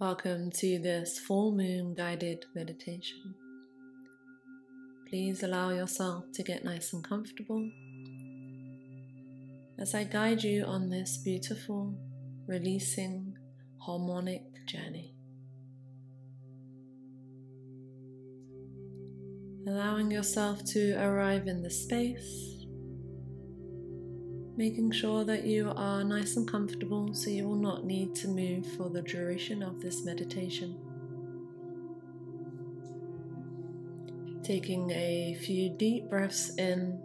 Welcome to this full moon guided meditation. Please allow yourself to get nice and comfortable as I guide you on this beautiful, releasing, harmonic journey. Allowing yourself to arrive in the space making sure that you are nice and comfortable so you will not need to move for the duration of this meditation. Taking a few deep breaths in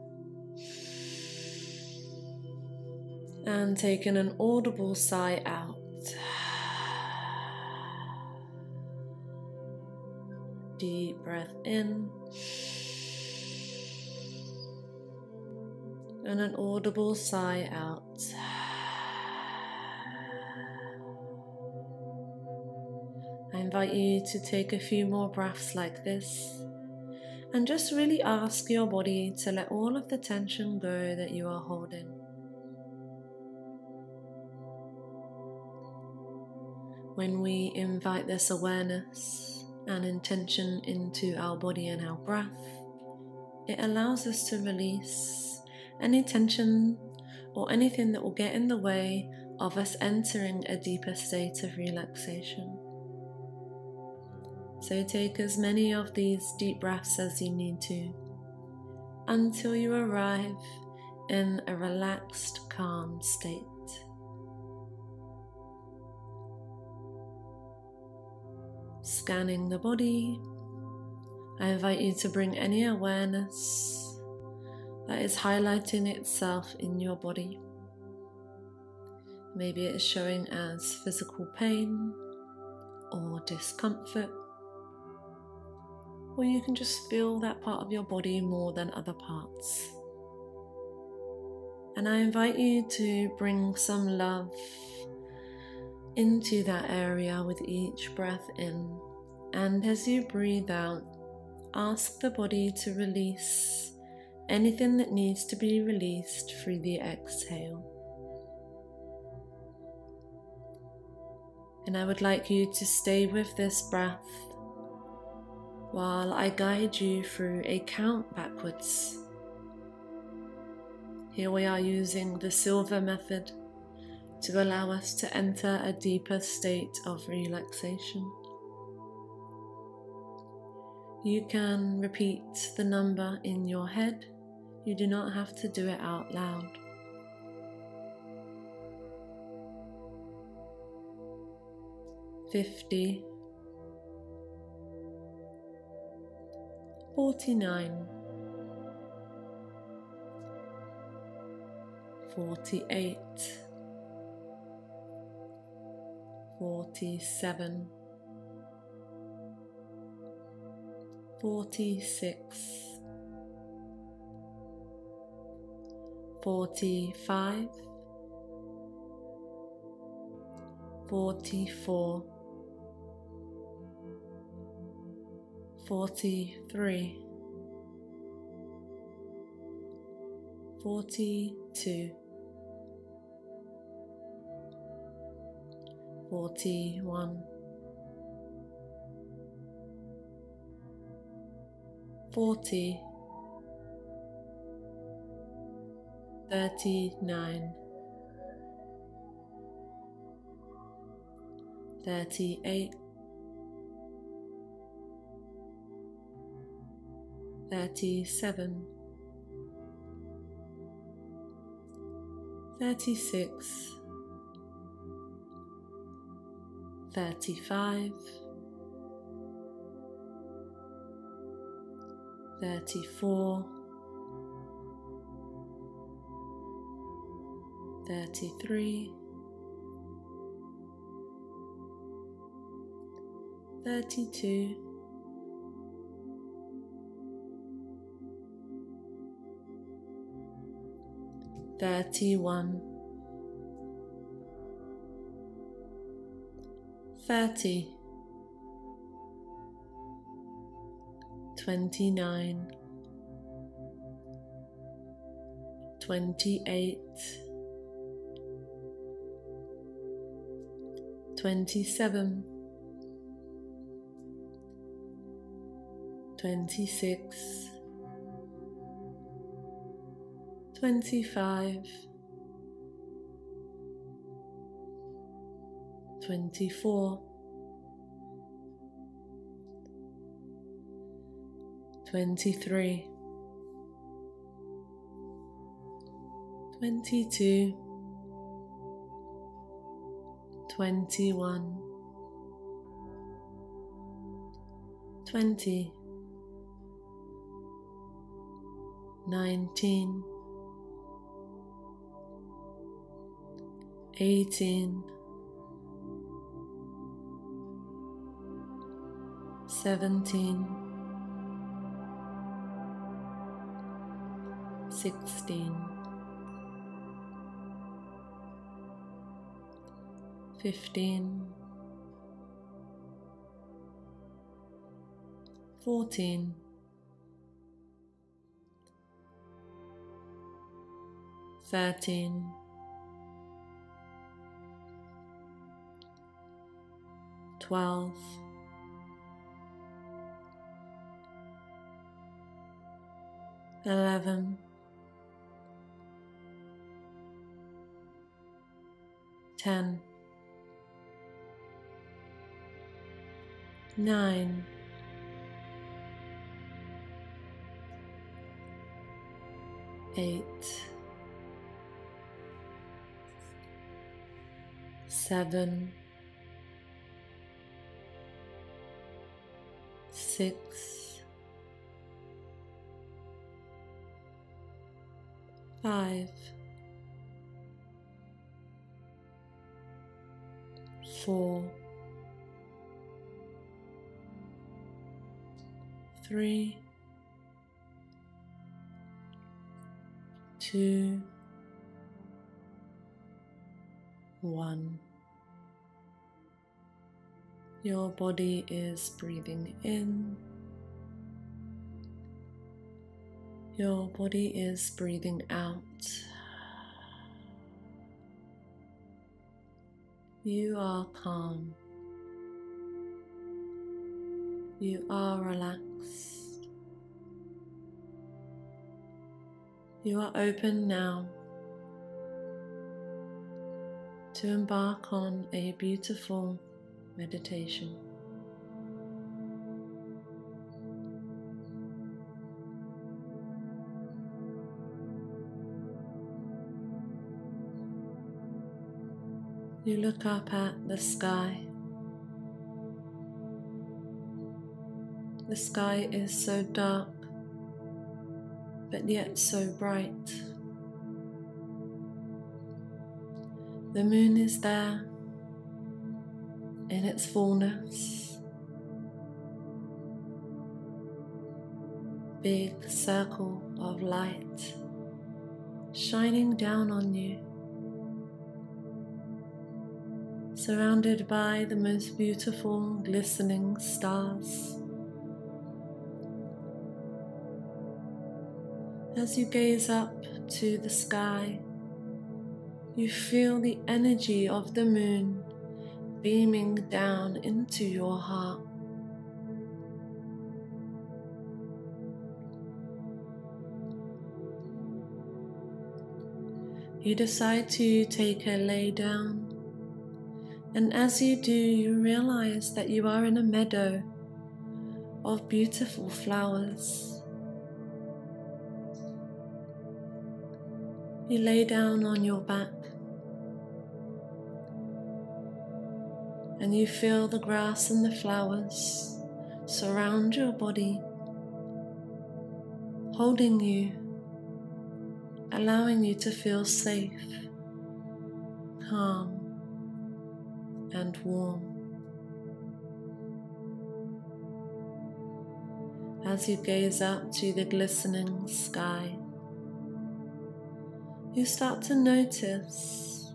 and taking an audible sigh out. Deep breath in. And an audible sigh out. I invite you to take a few more breaths like this and just really ask your body to let all of the tension go that you are holding. When we invite this awareness and intention into our body and our breath, it allows us to release any tension or anything that will get in the way of us entering a deeper state of relaxation. So take as many of these deep breaths as you need to until you arrive in a relaxed, calm state. Scanning the body, I invite you to bring any awareness that is highlighting itself in your body. Maybe it is showing as physical pain or discomfort, or you can just feel that part of your body more than other parts. And I invite you to bring some love into that area with each breath in. And as you breathe out, ask the body to release anything that needs to be released through the exhale. And I would like you to stay with this breath while I guide you through a count backwards. Here we are using the Silva method to allow us to enter a deeper state of relaxation. You can repeat the number in your head you do not have to do it out loud. Fifty, forty-nine, forty-eight, forty-seven, forty-six. Forty-five, forty-four, forty-three, forty-two, forty-one, forty thirty nine, thirty eight, thirty seven, thirty six, thirty. Five. Thirty four, 27 26 25 24 23 22 21 20 19 18 17 16 15 14 13 12 11 10 9 8 7 6 5 4 3 2 1 your body is breathing in. Your body is breathing out. You are calm. You are relaxed. You are open now to embark on a beautiful meditation. You look up at the sky. The sky is so dark, but yet so bright. The moon is there in its fullness. Big circle of light shining down on you, surrounded by the most beautiful glistening stars. As you gaze up to the sky, you feel the energy of the moon beaming down into your heart. You decide to take a lay down, and as you do, you realize that you are in a meadow of beautiful flowers. You lay down on your back and you feel the grass and the flowers surround your body, holding you, allowing you to feel safe, calm, and warm. As you gaze up to the glistening sky, you start to notice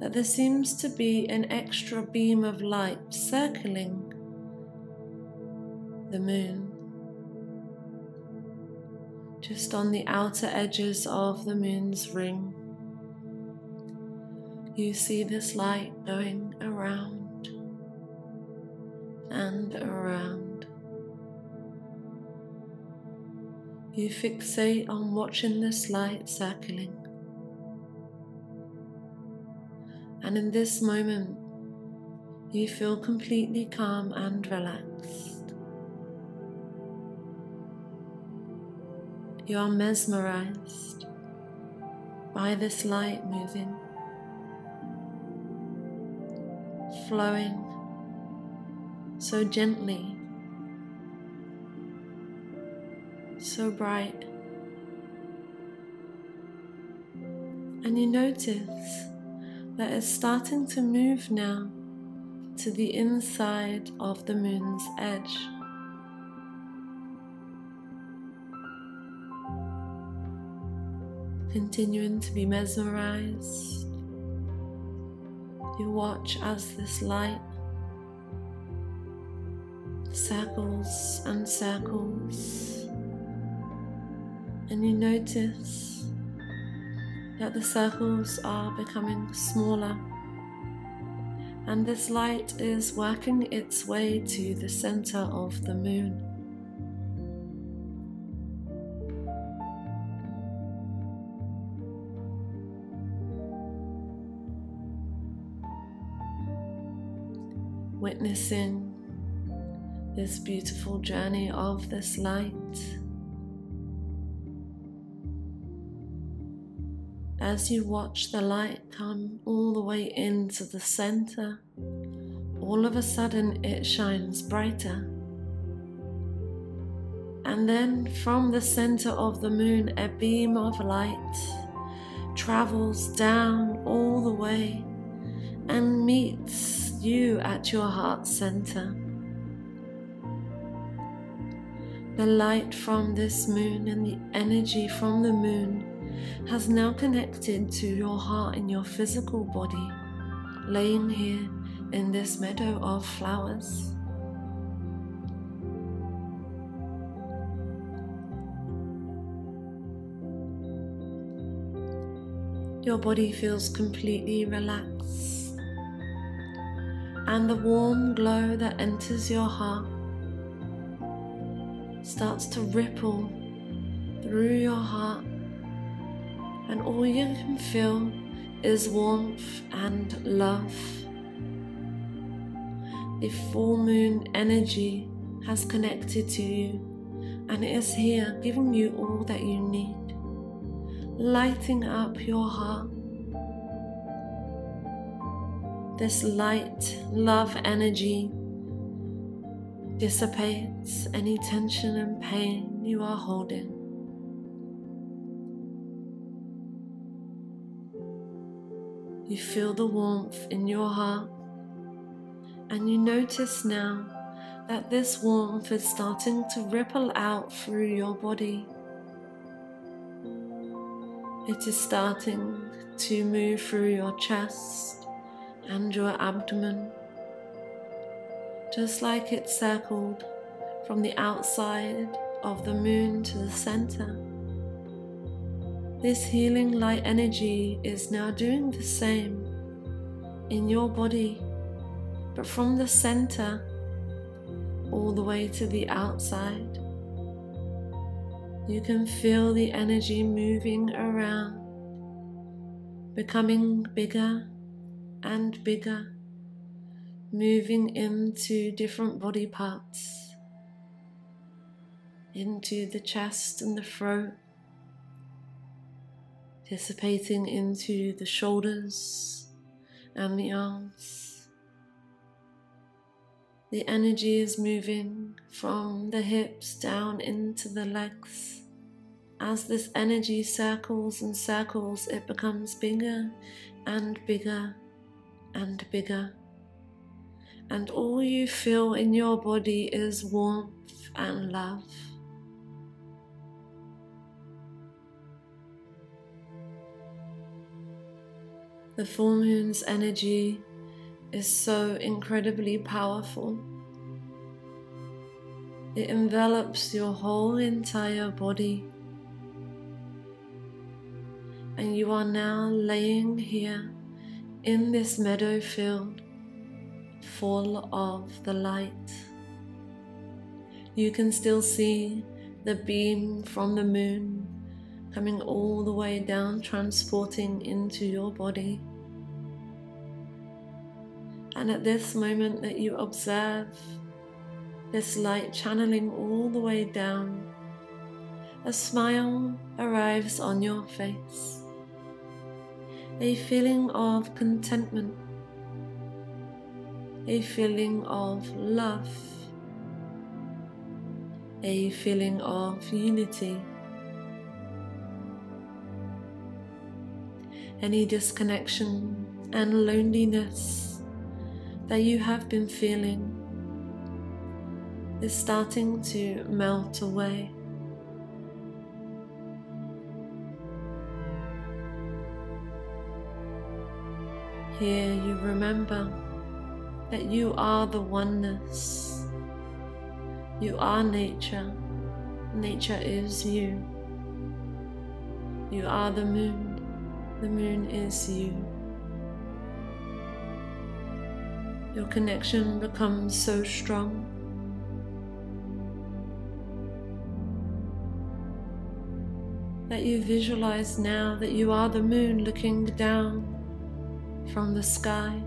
that there seems to be an extra beam of light circling the moon. Just on the outer edges of the moon's ring, you see this light going around and around, You fixate on watching this light circling. And in this moment, you feel completely calm and relaxed. You are mesmerized by this light moving, flowing so gently so bright. And you notice that it's starting to move now to the inside of the moon's edge. Continuing to be mesmerized, you watch as this light circles and circles and you notice that the circles are becoming smaller and this light is working its way to the center of the moon. Witnessing this beautiful journey of this light. As you watch the light come all the way into the center, all of a sudden it shines brighter. And then from the center of the moon, a beam of light travels down all the way and meets you at your heart center. The light from this moon and the energy from the moon has now connected to your heart in your physical body, laying here in this meadow of flowers. Your body feels completely relaxed, and the warm glow that enters your heart starts to ripple through your heart and all you can feel is warmth and love. The full moon energy has connected to you and it is here giving you all that you need, lighting up your heart. This light, love energy dissipates any tension and pain you are holding. You feel the warmth in your heart, and you notice now that this warmth is starting to ripple out through your body. It is starting to move through your chest and your abdomen, just like it circled from the outside of the moon to the center. This healing light energy is now doing the same in your body, but from the center all the way to the outside. You can feel the energy moving around, becoming bigger and bigger, moving into different body parts, into the chest and the throat dissipating into the shoulders and the arms. The energy is moving from the hips down into the legs. As this energy circles and circles, it becomes bigger and bigger and bigger. And all you feel in your body is warmth and love. The full moon's energy is so incredibly powerful. It envelops your whole entire body. And you are now laying here in this meadow field full of the light. You can still see the beam from the moon coming all the way down, transporting into your body. And at this moment that you observe this light channeling all the way down, a smile arrives on your face, a feeling of contentment, a feeling of love, a feeling of unity. Any disconnection and loneliness that you have been feeling is starting to melt away. Here you remember that you are the oneness. You are nature. Nature is you. You are the moon. The moon is you. Your connection becomes so strong that you visualize now that you are the moon looking down from the sky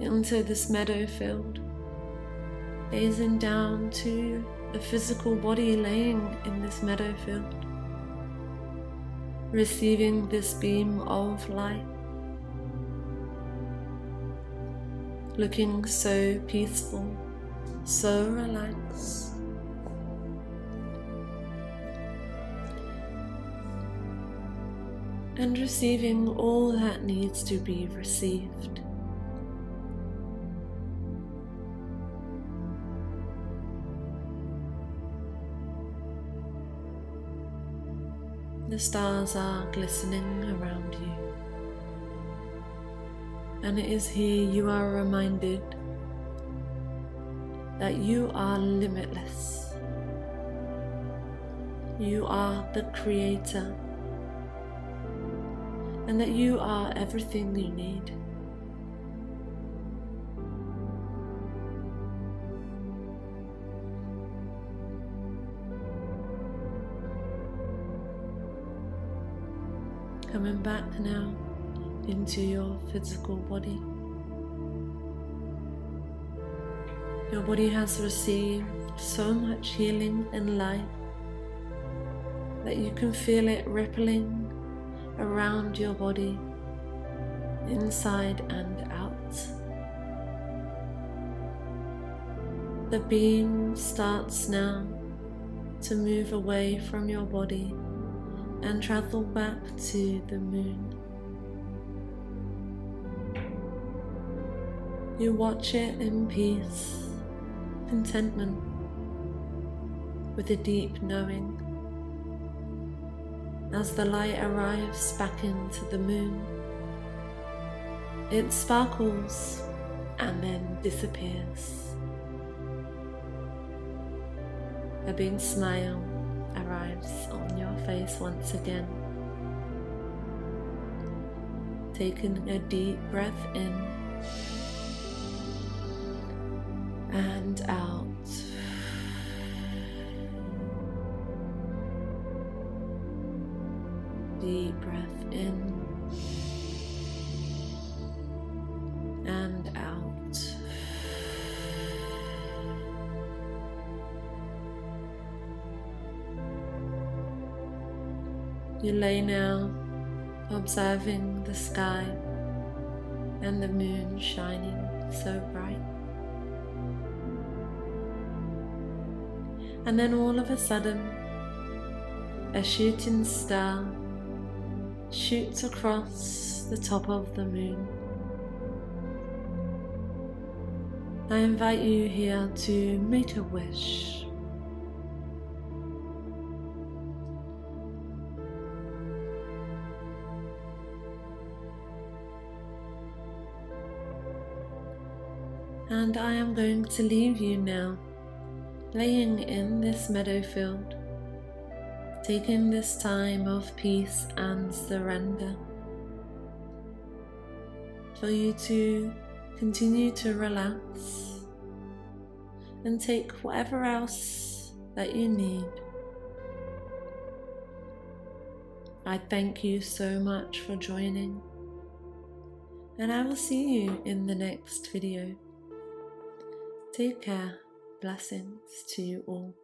into this meadow field, gazing down to the physical body laying in this meadow field, receiving this beam of light, looking so peaceful, so relaxed. and receiving all that needs to be received. Stars are glistening around you, and it is here you are reminded that you are limitless. You are the creator and that you are everything you need. Coming back now into your physical body. Your body has received so much healing and light that you can feel it rippling around your body, inside and out. The beam starts now to move away from your body and travel back to the moon. You watch it in peace, contentment, with a deep knowing as the light arrives back into the moon. It sparkles and then disappears. A big smile arrives on your face once again. Taking a deep breath in and out. deep breath in You lay now observing the sky and the moon shining so bright. And then all of a sudden, a shooting star shoots across the top of the moon. I invite you here to make a wish. And I am going to leave you now, laying in this meadow field taking this time of peace and surrender for you to continue to relax and take whatever else that you need I thank you so much for joining, and I will see you in the next video. Take care. Blessings to you all.